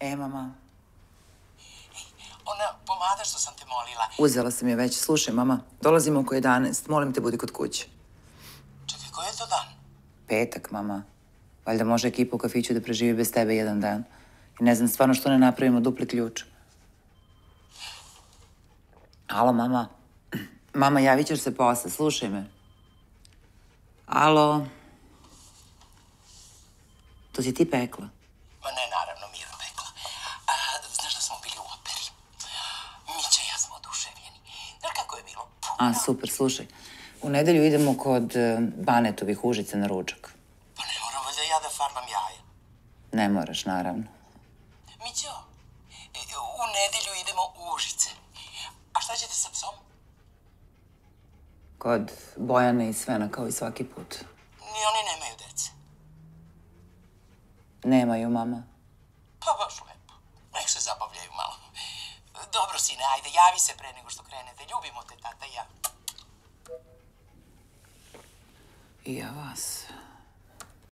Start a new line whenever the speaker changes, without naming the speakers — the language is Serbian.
E, mama,
Ona pomada što sam te molila.
uzela sam je već. Slušaj, mama, dolazimo oko 11. Molim te, budi kod kuće.
Čekaj, koji je to dan?
Petak, mama. Valjda može ekipa u kafiću da preživi bez tebe jedan dan. I ne znam stvarno što ne napravimo dupli ključ. Alo, mama. Mama, javit ćeš se posle, slušaj me. Alo. To si ti pekla?
Ma ne, naravno, Mira pekla. A, znaš da smo bili u operi? Mića i ja smo oduševljeni. Znaš kako je bilo? Puh,
A, super, slušaj. U nedelju idemo kod eh, Banetovih užica na ručak.
Pa ne moram valjda ja da farbam jaja.
Ne moraš, naravno.
Mićo, e, u nedelju idemo u Užice. A šta ćete sa psom?
Kod Bojane i Svena, kao i svaki put.
Ni oni nemaju dece.
Nemaju, mama.
Sine, ajde, javi se pre nego što krenete. Ljubimo te, tata i ja.
I ja vas.